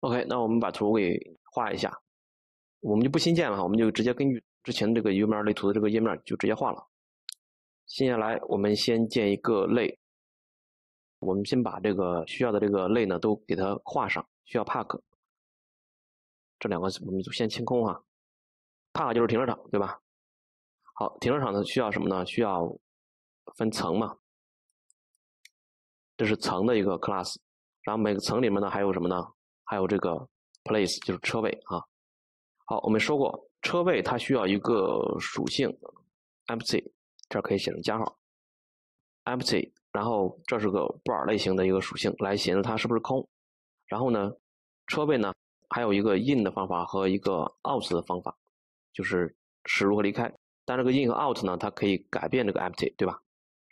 OK，那我们把图给画一下，我们就不新建了哈，我们就直接根据之前这个 UML 类图的这个页面就直接画了。接下来我们先建一个类，我们先把这个需要的这个类呢都给它画上，需要 Park，这两个我们就先清空啊，Park 就是停车场，对吧？好，停车场呢需要什么呢？需要分层嘛，这是层的一个 class，然后每个层里面呢还有什么呢？还有这个 place 就是车位啊。好，我们说过车位它需要一个属性 empty，这可以写成加号 empty，然后这是个布尔类型的一个属性来显示它是不是空。然后呢，车位呢还有一个 in 的方法和一个 out 的方法，就是驶入和离开。但这个 in 和 out 呢，它可以改变这个 empty，对吧？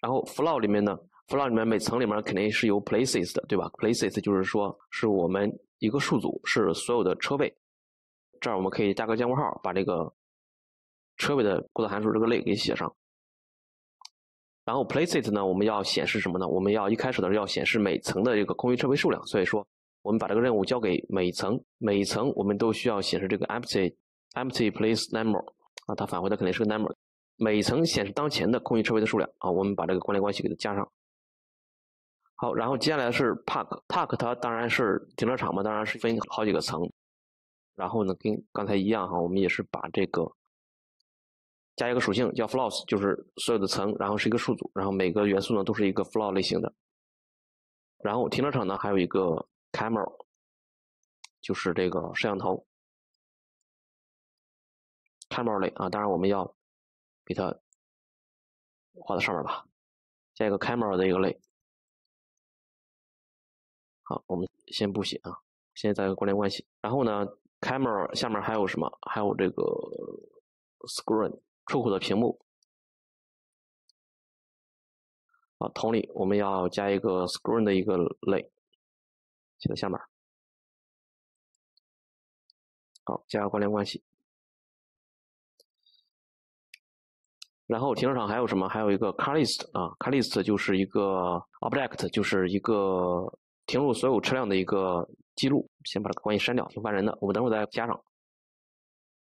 然后 flow 里面呢，flow 里面每层里面肯定是有 places 的，对吧？places 就是说是我们一个数组是所有的车位，这儿我们可以加个加括号，把这个车位的过渡函数这个类给写上。然后 places 呢，我们要显示什么呢？我们要一开始的时候要显示每层的这个空余车位数量。所以说，我们把这个任务交给每层，每层我们都需要显示这个 empty empty place number 啊，它返回的肯定是个 number。每层显示当前的空余车位的数量啊，我们把这个关联关系给它加上。好，然后接下来是 park，park 它当然是停车场嘛，当然是分好几个层。然后呢，跟刚才一样哈，我们也是把这个加一个属性叫 floors，就是所有的层，然后是一个数组，然后每个元素呢都是一个 floor 类型的。然后停车场呢还有一个 camera，就是这个摄像头 camera 类啊，当然我们要给它画到上面吧，加一个 camera 的一个类。好，我们先不写啊，现在一个关联关系。然后呢，camera 下面还有什么？还有这个 screen 出口的屏幕。啊，同理，我们要加一个 screen 的一个类，写在下面。好，加个关联关系。然后停车场还有什么？还有一个 car list 啊，car list 就是一个 object，就是一个。停入所有车辆的一个记录，先把这个关系删掉，挺烦人的。我们等会再加上。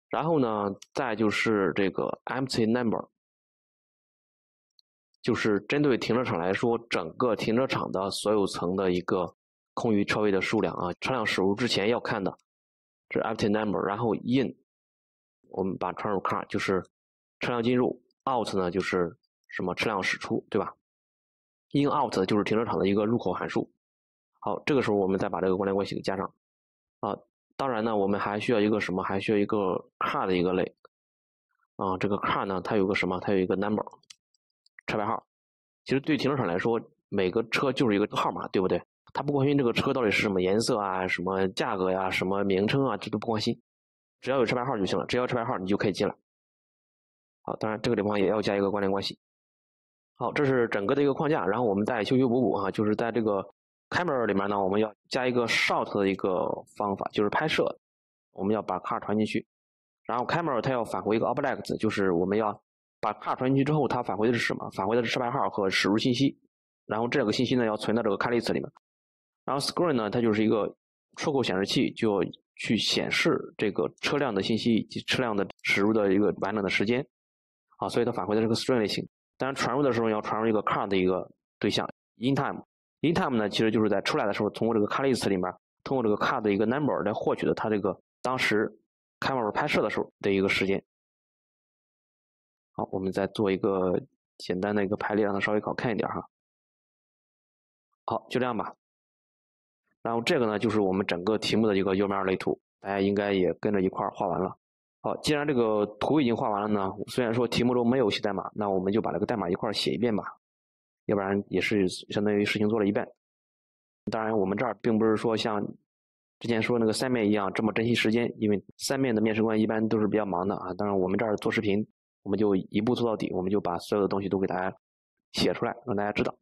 然后呢，再就是这个 empty number，就是针对停车场来说，整个停车场的所有层的一个空余车位的数量啊，车辆驶入之前要看的，这是 empty number。然后 in，我们把传入 car，就是车辆进入；out 呢，就是什么车辆驶出，对吧？in out 就是停车场的一个入口函数。好，这个时候我们再把这个关联关系给加上，啊，当然呢，我们还需要一个什么？还需要一个 car 的一个类，啊，这个 car 呢，它有个什么？它有一个 number，车牌号。其实对停车场来说，每个车就是一个号码，对不对？它不关心这个车到底是什么颜色啊，什么价格呀，什么名称啊，这都不关心，只要有车牌号就行了。只要车牌号，你就可以进来。好，当然这个地方也要加一个关联关系。好，这是整个的一个框架，然后我们再修修补补啊，就是在这个。Camera 里面呢，我们要加一个 shot 的一个方法，就是拍摄，我们要把 car 传进去，然后 camera 它要返回一个 object，就是我们要把 car 传进去之后，它返回的是什么？返回的是车牌号和驶入信息，然后这个信息呢要存到这个 c a l i s t 里面，然后 screen 呢它就是一个出口显示器，就去显示这个车辆的信息以及车辆的驶入的一个完整的时间，啊，所以它返回的是个 string 类型，当然传入的时候要传入一个 car 的一个对象 in time。In time 呢，其实就是在出来的时候，通过这个 car list 里面，通过这个 card 的一个 number 来获取的它这个当时 camera 拍摄的时候的一个时间。好，我们再做一个简单的一个排列，让它稍微好看一点哈。好，就这样吧。然后这个呢，就是我们整个题目的一个 UML 类图，大家应该也跟着一块画完了。好，既然这个图已经画完了呢，虽然说题目中没有写代码，那我们就把这个代码一块写一遍吧。要不然也是相当于事情做了一半。当然，我们这儿并不是说像之前说那个三面一样这么珍惜时间，因为三面的面试官一般都是比较忙的啊。当然，我们这儿做视频，我们就一步做到底，我们就把所有的东西都给大家写出来，让大家知道。